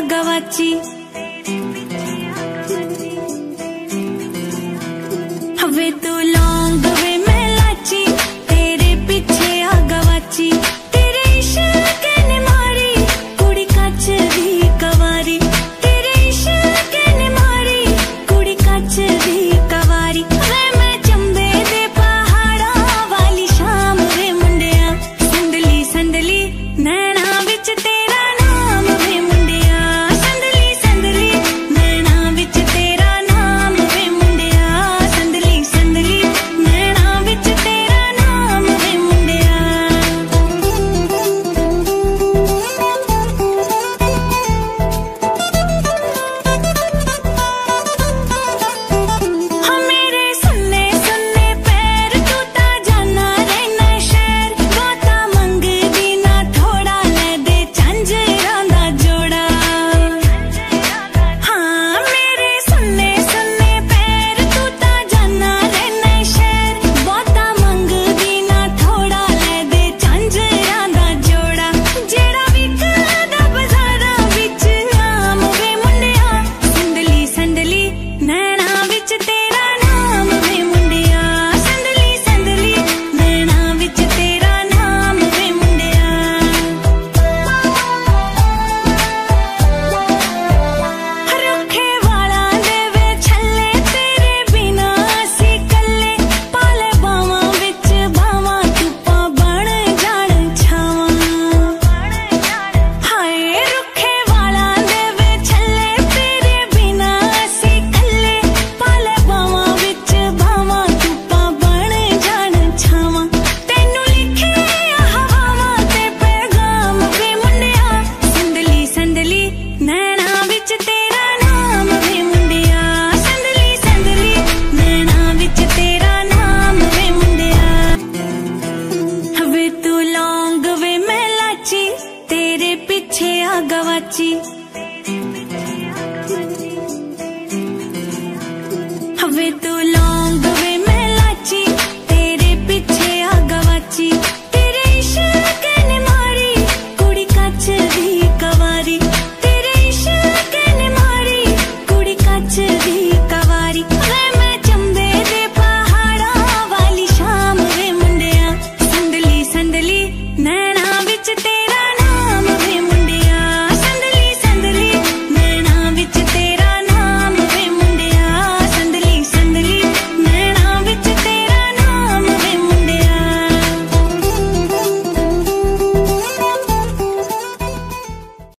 भगवती सोचते नैना नाम वे मुंडिया संदली तू लौंग वे तेरे पीछे आ गवाची हवे तू बचते